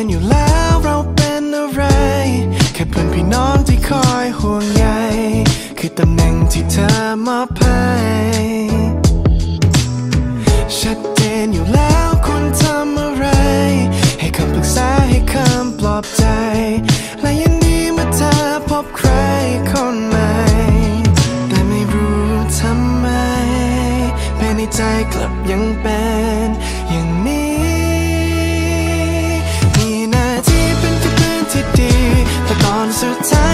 นอยู่แล้วเราเป็นอะไร แค่เพื่อนพี่น้องที่คอยห่วงใยคือตำแหน่งที่เธอมอบให้ชัดเจนอยู่แล้วคนทำอะไร ให้คำปรึกษาให้คำปลอบใจ และยินดีเมื่อเธอพบใครคนใหม่ แต่ไม่รู้ทำไมภายในใจกลับยังเป็น ตอ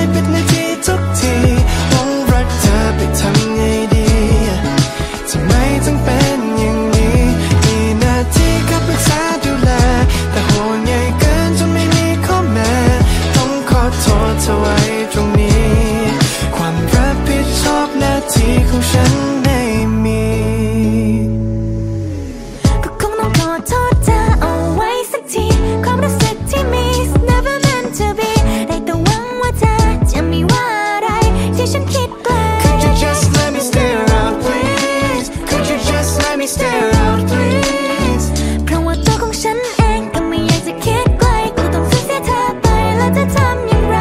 ที่ฉันคิดไกล Could you just let me stay around please Could you just let me stay around please เพราะว่าตัวของฉันเองก็ไม่อยากจะคิดไกลกูต้องสูญเสียเธอไปแล้วจะทำอย่างไร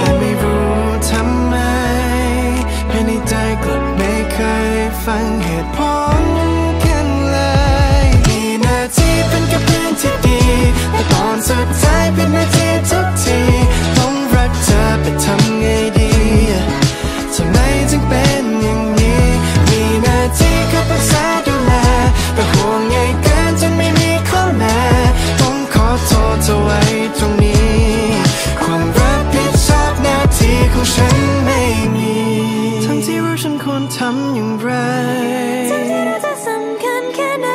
แต่ไม่รู้ทำไมให้ในใจกลับไม่เคยฟังเหตุผล จะสำคัญแค่ไหน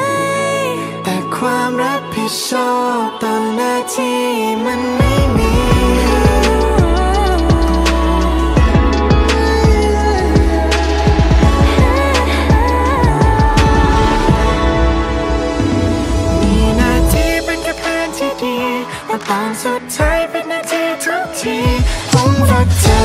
แต่ความรับผิดชอบตอนหน้าที่มันไม่มีมีหน้าที่เป็นแค่เพื่อนที่ดีแต่ตอนสุดท้ายเป็นหน้าที่ทุกทีผมรักเธอ